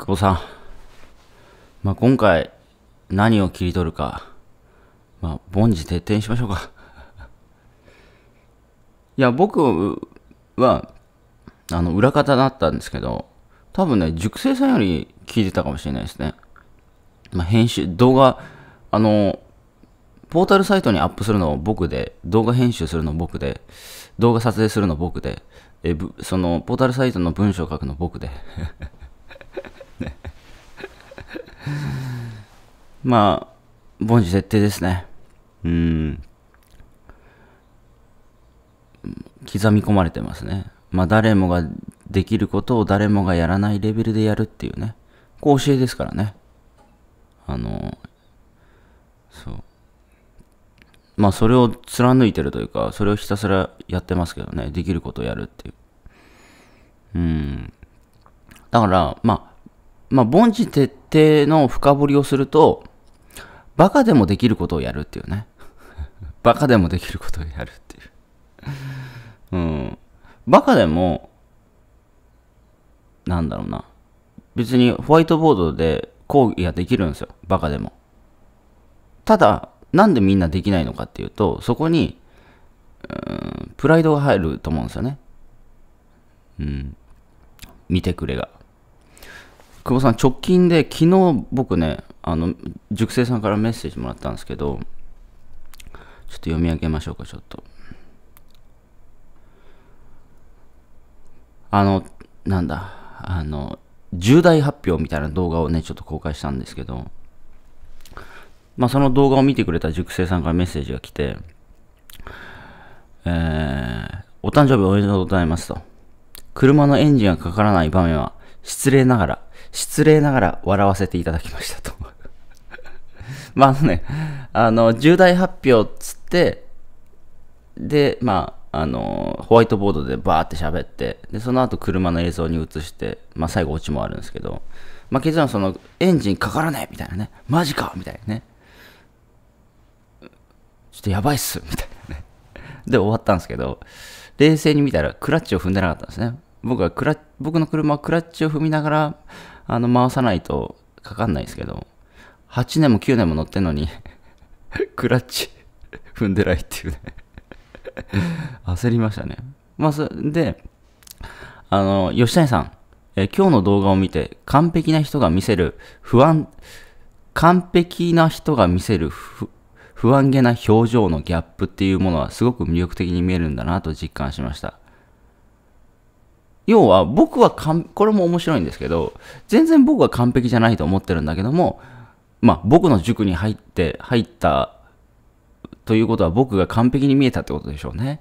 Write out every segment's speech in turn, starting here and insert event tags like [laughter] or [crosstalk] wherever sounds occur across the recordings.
久保さん、まあ、今回何を切り取るか、まあ、凡事徹底にしましょうか。[laughs] いや、僕は、あの、裏方だったんですけど、多分ね、熟成さんより聞いてたかもしれないですね。まあ、編集、動画、あの、ポータルサイトにアップするの僕で、動画編集するの僕で、動画撮影するの僕で、えその、ポータルサイトの文章を書くの僕で。[laughs] ね、まあ、凡事徹底ですね。うん。刻み込まれてますね。まあ、誰もができることを誰もがやらないレベルでやるっていうね。こう教えですからね。あの、そう。まあ、それを貫いてるというか、それをひたすらやってますけどね。できることをやるっていう。うん。だから、まあ、まあ、凡事徹底の深掘りをすると、バカでもできることをやるっていうね。[laughs] バカでもできることをやるっていう。うん。バカでも、なんだろうな。別にホワイトボードで講義ができるんですよ。バカでも。ただ、なんでみんなできないのかっていうと、そこに、うん、プライドが入ると思うんですよね。うん。見てくれが。久保さん、直近で昨日僕ね、あの、熟成さんからメッセージもらったんですけど、ちょっと読み上げましょうか、ちょっと。あの、なんだ、あの、重大発表みたいな動画をね、ちょっと公開したんですけど、まあ、その動画を見てくれた熟成さんからメッセージが来て、えー、お誕生日おめでとうございますと。車のエンジンがかからない場面は、失礼ながら、失礼ながら笑わせていただきましたと。[laughs] まあ、あのね、あの、重大発表っつって、で、まあ、あの、ホワイトボードでバーって喋って、で、その後車の映像に移して、まあ最後オチもあるんですけど、まあ結論その、エンジンかからないみたいなね、マジかみたいなね。ちょっとやばいっすみたいなね。で終わったんですけど、冷静に見たらクラッチを踏んでなかったんですね。僕はクラ僕の車はクラッチを踏みながら、あの、回さないとかかんないですけど、8年も9年も乗ってんのに [laughs] クラッチ [laughs] 踏んでないっていうね [laughs] 焦りましたね。まあ、それで、あの、吉谷さん、え今日の動画を見て、完璧な人が見せる不安、完璧な人が見せる不安げな表情のギャップっていうものはすごく魅力的に見えるんだなと実感しました。要は僕はかん、これも面白いんですけど、全然僕は完璧じゃないと思ってるんだけども、まあ僕の塾に入って、入ったということは僕が完璧に見えたってことでしょうね。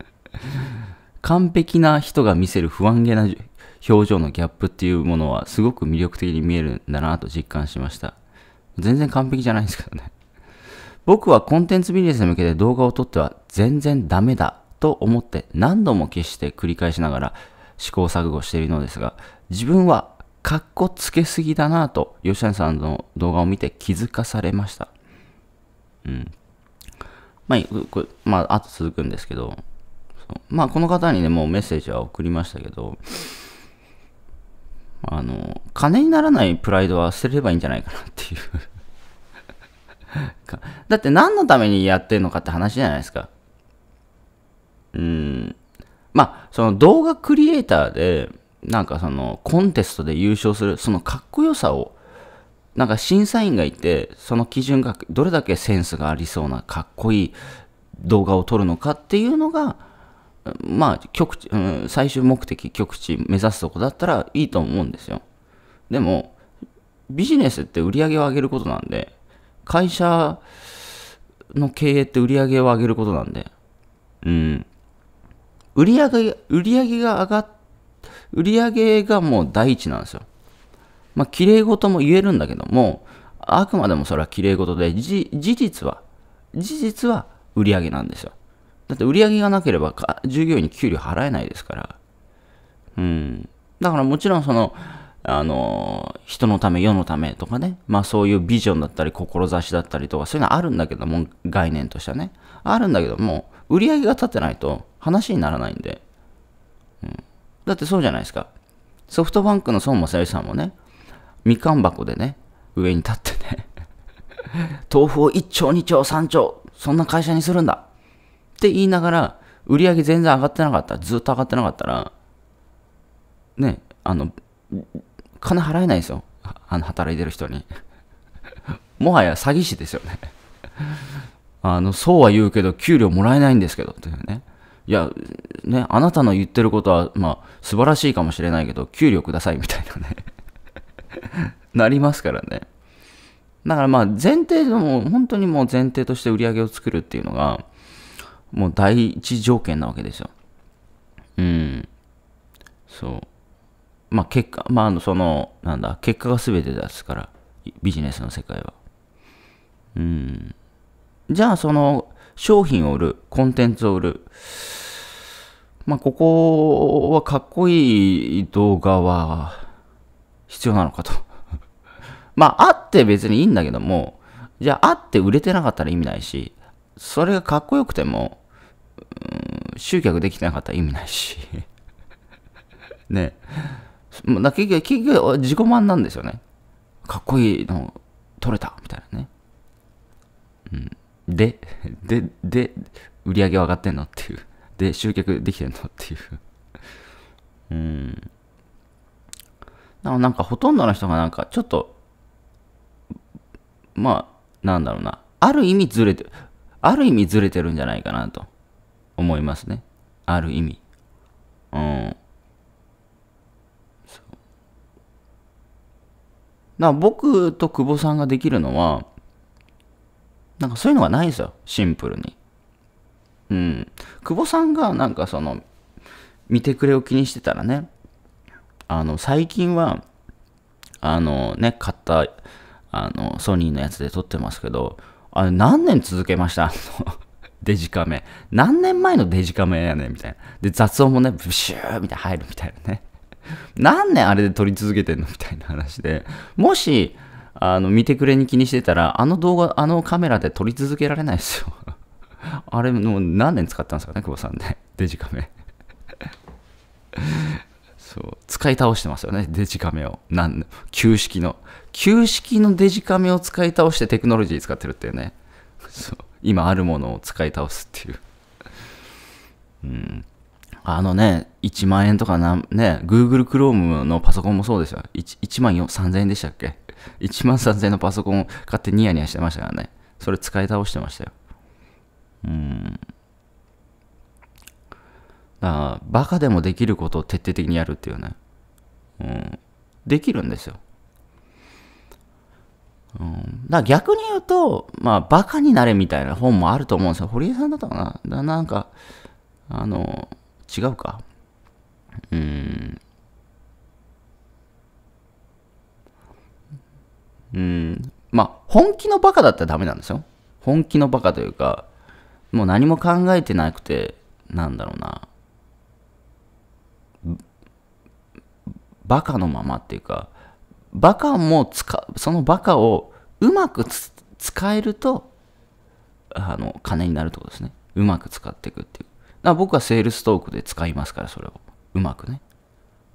[laughs] 完璧な人が見せる不安げな表情のギャップっていうものはすごく魅力的に見えるんだなと実感しました。全然完璧じゃないですけどね。僕はコンテンツビジネスに向けて動画を撮っては全然ダメだと思って何度も消して繰り返しながら試行錯誤しているのですが、自分はかっこつけすぎだなと吉谷さんの動画を見て気づかされました。うん。まあ、これ、まあ、あと続くんですけど、まあ、この方にね、もうメッセージは送りましたけど、あの、金にならないプライドは捨てればいいんじゃないかなっていう [laughs] だって何のためにやってんのかって話じゃないですか。うん。まあ、その動画クリエイターで、なんかそのコンテストで優勝する、そのかっこよさをなんか審査員がいて、その基準がどれだけセンスがありそうなかっこいい動画を撮るのかっていうのが、まあ、極地、うん、最終目的、極地目指すとこだったらいいと思うんですよ。でも、ビジネスって売り上げを上げることなんで、会社の経営って売り上げを上げることなんで、うん。売り上げ、売り上げが上がっ、売上がもう第一なんですよ。まあ、綺麗事も言えるんだけども、あくまでもそれは綺麗事で、事実は、事実は売り上げなんですよ。だって売り上げがなければ従業員に給料払えないですから。うん。だからもちろんその、あの、人のため、世のためとかね、まあそういうビジョンだったり、志だったりとか、そういうのはあるんだけども、概念としてはね。あるんだけども、売り上げが立ってないと話にならないんで。うん。だってそうじゃないですか。ソフトバンクの孫正義さんもね、みかん箱でね、上に立ってね、[laughs] 豆腐を1兆、2兆、3兆、そんな会社にするんだって言いながら、売り上げ全然上がってなかった、ずっと上がってなかったら、ね、あの、金払えないですよ。あの、働いてる人に。もはや詐欺師ですよね。あの、そうは言うけど、給料もらえないんですけど、っていうね。いや、ね、あなたの言ってることは、まあ、素晴らしいかもしれないけど、給料ください、みたいなね。[laughs] なりますからね。だからまあ、前提でも、本当にもう前提として売り上げを作るっていうのが、もう第一条件なわけですよ。うん。そう。まあ結果、まあその、なんだ、結果が全てですから、ビジネスの世界は。うん。じゃあその商品を売る、コンテンツを売る。まあここはかっこいい動画は必要なのかと。[laughs] まああって別にいいんだけども、じゃああって売れてなかったら意味ないし、それがかっこよくても、うん、集客できてなかったら意味ないし。[laughs] ね。だ結局、結局自己満なんですよね。かっこいいの取れたみたいなね。うん。で、で、で、売り上げ上がってんのっていう。で、集客できてんのっていう。うん。なんかほとんどの人がなんかちょっと、まあ、なんだろうな。ある意味ずれて、ある意味ずれてるんじゃないかなと思いますね。ある意味。うん。だから僕と久保さんができるのは、なんかそういうのがないんですよ、シンプルに。うん。久保さんがなんかその、見てくれを気にしてたらね、あの、最近は、あのね、買った、あの、ソニーのやつで撮ってますけど、あれ何年続けました？[laughs] デジカメ。何年前のデジカメやねん？みたいな。で、雑音もね、ブシューみたいな入るみたいなね。何年あれで撮り続けてんの？みたいな話で、もし、あの、見てくれに気にしてたら、あの動画、あのカメラで撮り続けられないですよ。[laughs] あれ、もう何年使ったんですかね、久保さんね。デジカメ。そう、使い倒してますよね、デジカメを。なん旧式の。旧式のデジカメを使い倒してテクノロジー使ってるっていうね。そう、今あるものを使い倒すっていう。うん。あのね、1万円とかな、ね、Google Chrome のパソコンもそうですよ。1, 1万3000円でしたっけ？?1 万3000円のパソコンを買ってニヤニヤしてましたからね。それ使い倒してましたよ。うん。だから、バカでもできることを徹底的にやるっていうね。うん。できるんですよ。うん、だから逆に言うと、まあ、バカになれみたいな本もあると思うんですよ。堀江さんだったかなだなんか、あの、違うか。うん。うん。まあ、本気のバカだったらダメなんですよ。本気のバカというか、もう何も考えてなくて、なんだろうな。バカのままっていうか、バカも使うそのバカをうまく使えると、あの、金になるってことですね。うまく使っていくっていう。だ僕はセールストークで使いますから、それを。うまくね。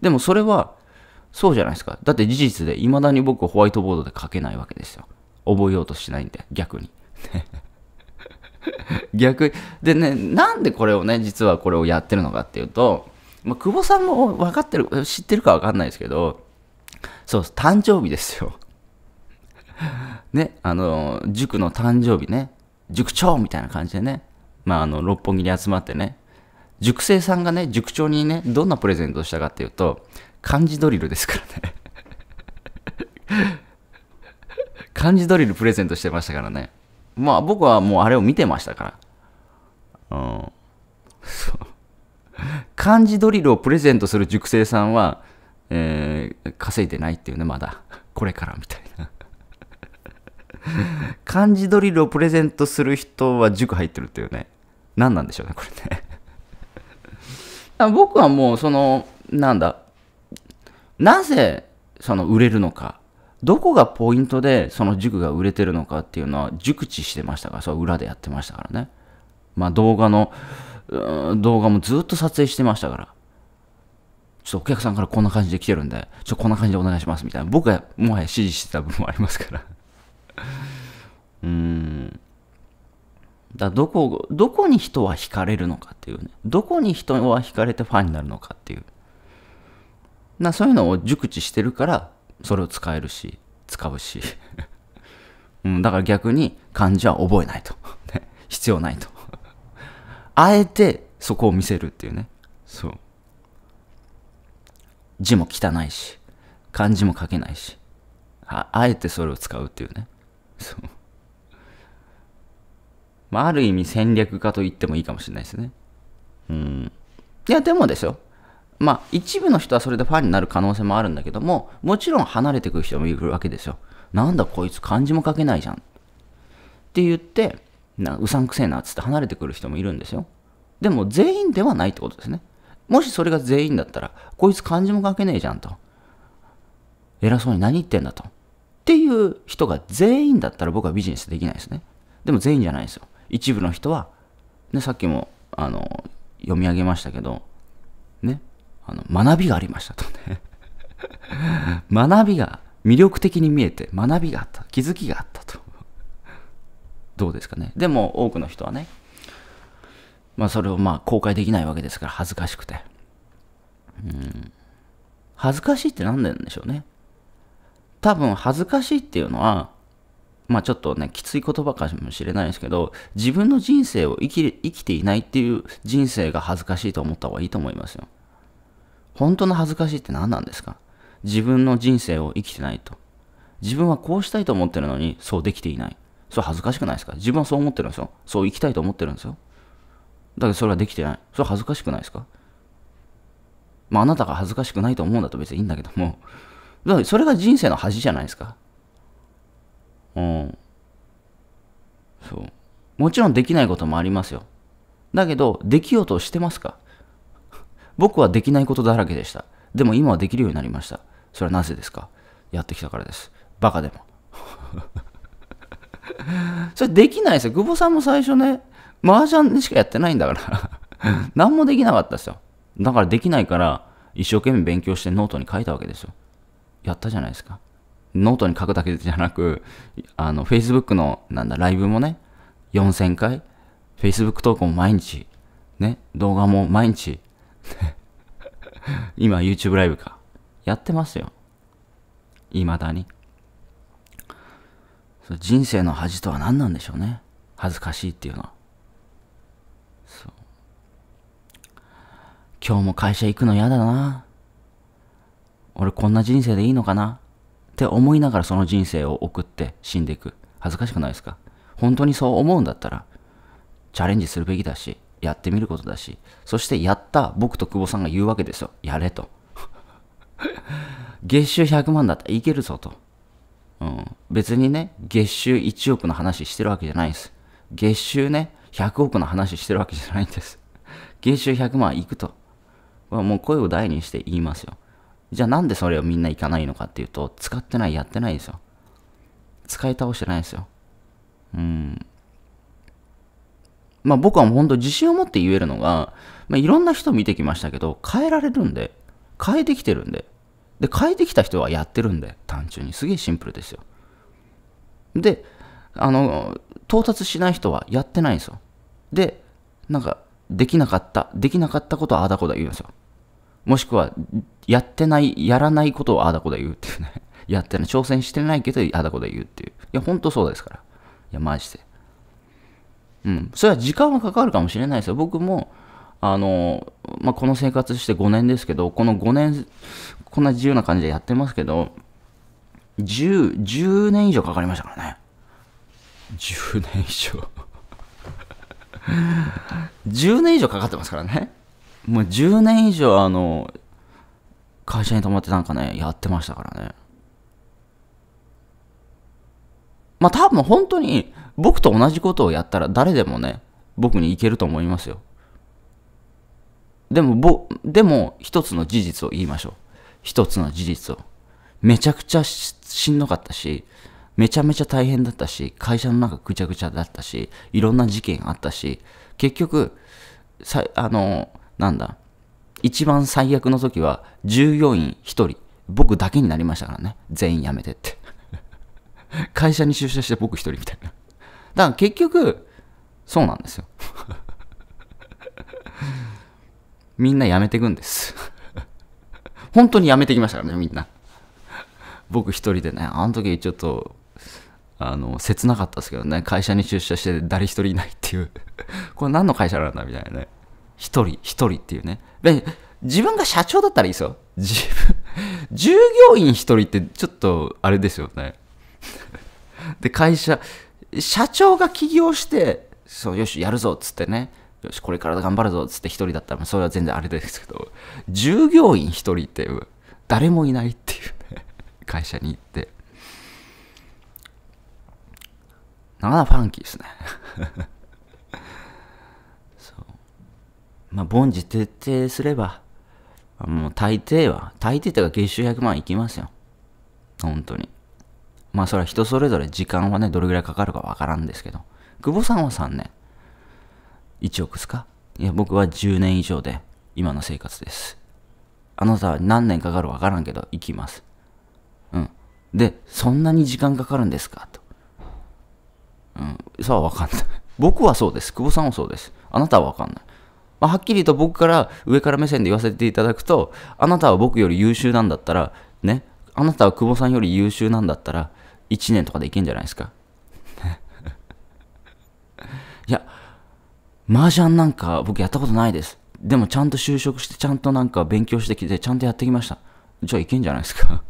でもそれは、そうじゃないですか。だって事実で、未だに僕ホワイトボードで書けないわけですよ。覚えようとしないんで、逆に。[laughs] 逆でね、なんでこれをね、実はこれをやってるのかっていうと、まあ、久保さんも分かってる、知ってるか分かんないですけど、そう誕生日ですよ。[laughs] ね、あの、塾の誕生日ね、塾長みたいな感じでね、まあ、あの、六本木に集まってね、塾生さんがね、塾長にね、どんなプレゼントをしたかっていうと、漢字ドリルですからね [laughs] 漢字ドリルプレゼントしてましたからね。まあ僕はもうあれを見てましたから。うん。そう。漢字ドリルをプレゼントする塾生さんは、えー、稼いでないっていうね、まだ。これからみたいな。漢字ドリルをプレゼントする人は塾入ってるっていうね。何なんでしょうね、これね。僕はもう、その、なんだ、なぜ、その、売れるのか？どこがポイントで、その塾が売れてるのかっていうのは、熟知してましたか？ら、そう、裏でやってましたからね。まあ、動画の、動画もずっと撮影してましたから。ちょっとお客さんからこんな感じで来てるんで、ちょっとこんな感じでお願いしますみたいな。僕はもはや指示してた部分もありますから。[laughs] うーん。だどこ、どこに人は惹かれるのかっていうね。どこに人は惹かれてファンになるのかっていう。なそういうのを熟知してるから、それを使えるし、使うし。[laughs] うん、だから逆に漢字は覚えないと。[laughs] 必要ないと。あえてそこを見せるっていうね。そう。字も汚いし、漢字も書けないし、ああえてそれを使うっていうね。そう。まあ、ある意味戦略家と言ってもいいかもしれないですね。うん。いや、でもですよ。まあ、一部の人はそれでファンになる可能性もあるんだけども、もちろん離れてくる人もいるわけですよ。なんだこいつ漢字も書けないじゃん。って言って、なうさんくせえなっつって離れてくる人もいるんですよ。でも全員ではないってことですね。もしそれが全員だったら、こいつ漢字も書けねえじゃんと。偉そうに何言ってんだと。っていう人が全員だったら僕はビジネスできないですね。でも全員じゃないですよ。一部の人は、ね、さっきもあの読み上げましたけど、ね、あの学びがありましたとね。[laughs] 学びが魅力的に見えて学びがあった。気づきがあったと。どうですかね。でも多くの人はね、まあそれをまあ公開できないわけですから恥ずかしくて。うん。恥ずかしいって何なんでしょうね。多分恥ずかしいっていうのは、まあちょっとね、きつい言葉かもしれないですけど、自分の人生を生き生きていないっていう人生が恥ずかしいと思った方がいいと思いますよ。本当の恥ずかしいって何なんですか？自分の人生を生きてないと。自分はこうしたいと思ってるのに、そうできていない。それ恥ずかしくないですか？自分はそう思ってるんですよ。そう生きたいと思ってるんですよ。だけどそれはできてない。それ恥ずかしくないですか？まああなたが恥ずかしくないと思うんだと別にいいんだけども、だからそれが人生の恥じゃないですか？うん。そう。もちろんできないこともありますよ。だけど、できようとしてますか？僕はできないことだらけでした。でも今はできるようになりました。それはなぜですか？やってきたからです。バカでも。[laughs] それできないですよ。久保さんも最初ね、麻雀しかやってないんだから。[laughs] 何もできなかったですよ。だからできないから、一生懸命勉強してノートに書いたわけですよ。やったじゃないですか。ノートに書くだけじゃなく、あの、Facebook の、なんだ、ライブもね、4000回、Facebook 投稿も毎日、ね、動画も毎日、[laughs] 今 YouTube ライブか。やってますよ。未だに。人生の恥とは何なんでしょうね。恥ずかしいっていうのは。そう。今日も会社行くの嫌だな。俺こんな人生でいいのかなって思いながらその人生を送って死んでいく。恥ずかしくないですか本当にそう思うんだったら、チャレンジするべきだし、やってみることだし、そしてやった僕と久保さんが言うわけですよ。やれと。[laughs] 月収100万だったらいけるぞと。うん、別にね、月収1億の話してるわけじゃないです。月収ね、100億の話してるわけじゃないんです。月収100万いくと。もう声を大にして言いますよ。じゃあなんでそれをみんな行かないのかっていうと、使ってない、やってないですよ。使い倒してないですよ。うん。まあ僕は本当自信を持って言えるのが、まあいろんな人見てきましたけど、変えられるんで、変えてきてるんで、で、変えてきた人はやってるんで、単純に。すげえシンプルですよ。で、あの、到達しない人はやってないんですよ。で、なんか、できなかった、できなかったことはあだこだ言うんですよ。もしくは、やってない、やらないことをあだこだ言うっていうね。[laughs] やってない、挑戦してないけどあだこだ言うっていう。いや、ほんとそうですから。いや、マジで。うん。それは時間はかかるかもしれないですよ。僕も、あの、まあ、この生活して5年ですけど、この5年、こんな自由な感じでやってますけど、10、10年以上かかりましたからね。10年以上。[laughs] 10年以上かかってますからね。もう10年以上、あの、会社に泊まってなんかね、やってましたからね。まあ多分本当に僕と同じことをやったら誰でもね、僕にいけると思いますよ。でも、ぼ、でも一つの事実を言いましょう。一つの事実を。めちゃくちゃしんどかったし、めちゃめちゃ大変だったし、会社の中ぐちゃぐちゃだったし、いろんな事件あったし、結局、さあの、なんだ、一番最悪の時は従業員1人、僕だけになりましたからね。全員辞めてって。[laughs] 会社に出社して僕1人みたいな。だから結局、そうなんですよ。みんな辞めていくんです。本当に辞めてきましたからね、みんな。僕一人でね、あの時ちょっと、あの、切なかったですけどね、会社に出社して誰一人いないっていう。これ何の会社なんだみたいなね。一人、一人っていうね。で、自分が社長だったらいいですよ。自分、従業員一人ってちょっと、あれですよね。で、会社、社長が起業して、そう、よし、やるぞっつってね。よし、これから頑張るぞっつって一人だったら、それは全然あれですけど、従業員一人って、誰もいないっていうね。会社に行って。なかなかファンキーですね。[laughs] そう。まあ、凡事徹底すれば、もう大抵は、大抵っていうか月収100万いきますよ。本当に。まあそれは人それぞれ時間はね、どれぐらいかかるかわからんですけど。久保さんは3年。1億ですか？いや、僕は10年以上で今の生活です。あなたは何年かかるわからんけど、行きます。うん。で、そんなに時間かかるんですか？と。うん。そうはわかんない。僕はそうです。久保さんはそうです。あなたはわかんない。まあ、はっきりと僕から上から目線で言わせていただくと、あなたは僕より優秀なんだったら、ね、あなたは久保さんより優秀なんだったら、1年とかでいけんじゃないですか。[laughs] いや、麻雀なんか僕やったことないです。でもちゃんと就職して、ちゃんとなんか勉強してきて、ちゃんとやってきました。じゃあいけんじゃないですか。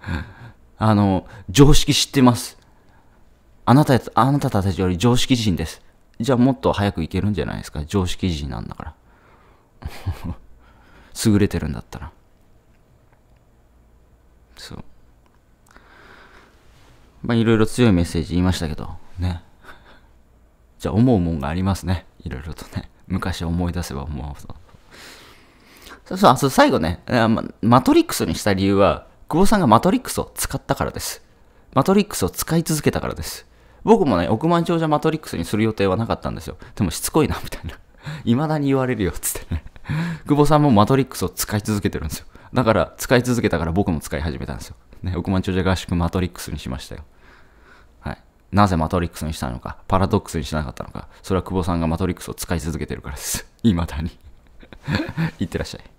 [laughs] あの、常識知ってます。あなた、あなたたちより常識人です。じゃあもっと早くいけるんじゃないですか。常識人なんだから。[laughs] 優れてるんだったら。そう。まあいろいろ強いメッセージ言いましたけど、ね。[laughs] じゃあ思うもんがありますね。いろいろとね。昔思い出せば思うほど。そうそう、あそう最後ね、まマトリックスにした理由は、久保さんがマトリックスを使ったからです。マトリックスを使い続けたからです。僕もね、億万長者マトリックスにする予定はなかったんですよ。でもしつこいな、みたいな。[laughs] 未だに言われるよ、つってね。久保さんもマトリックスを使い続けてるんですよ。だから、使い続けたから僕も使い始めたんですよ。ね、億万長者合宿マトリックスにしましたよ。はい。なぜマトリックスにしたのか、パラドックスにしなかったのか、それは久保さんがマトリックスを使い続けてるからです。未だに。[laughs] いってらっしゃい。